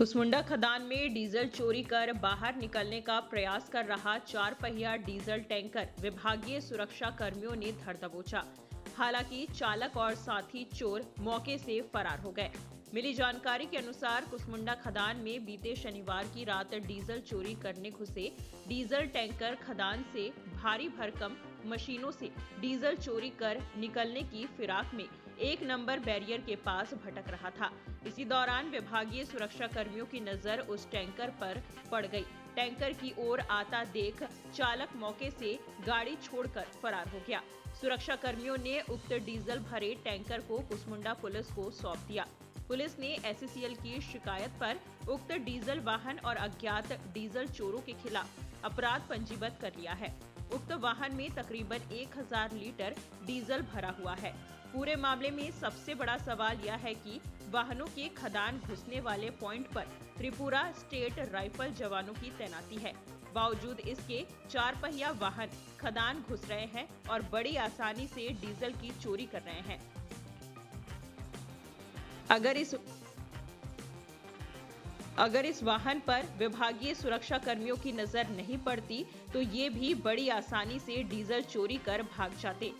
कुसमुंडा खदान में डीजल चोरी कर बाहर निकलने का प्रयास कर रहा चार पहिया डीजल टैंकर। विभागीय सुरक्षा कर्मियों ने धर दबोचा। हालाँकि चालक और साथी चोर मौके से फरार हो गए। मिली जानकारी के अनुसार कुसमुंडा खदान में बीते शनिवार की रात डीजल चोरी करने घुसे डीजल टैंकर खदान से भारी भरकम मशीनों से डीजल चोरी कर निकलने की फिराक में एक नंबर बैरियर के पास भटक रहा था। इसी दौरान विभागीय सुरक्षा कर्मियों की नज़र उस टैंकर पर पड़ गई। टैंकर की ओर आता देख चालक मौके से गाड़ी छोड़कर फरार हो गया। सुरक्षा कर्मियों ने उक्त डीजल भरे टैंकर को कुसमुंडा पुलिस को सौंप दिया। पुलिस ने एससीएल की शिकायत पर उक्त डीजल वाहन और अज्ञात डीजल चोरों के खिलाफ अपराध पंजीबद्ध कर लिया है। उक्त वाहन में तकरीबन 1000 लीटर डीजल भरा हुआ है। पूरे मामले में सबसे बड़ा सवाल यह है कि वाहनों के खदान घुसने वाले पॉइंट पर त्रिपुरा स्टेट राइफल जवानों की तैनाती है। बावजूद इसके, चार पहिया वाहन खदान घुस रहे हैं और बड़ी आसानी से डीजल की चोरी कर रहे हैं। अगर इस अगर इस वाहन पर विभागीय सुरक्षा कर्मियों की नज़र नहीं पड़ती तो ये भी बड़ी आसानी से डीजल चोरी कर भाग जाते।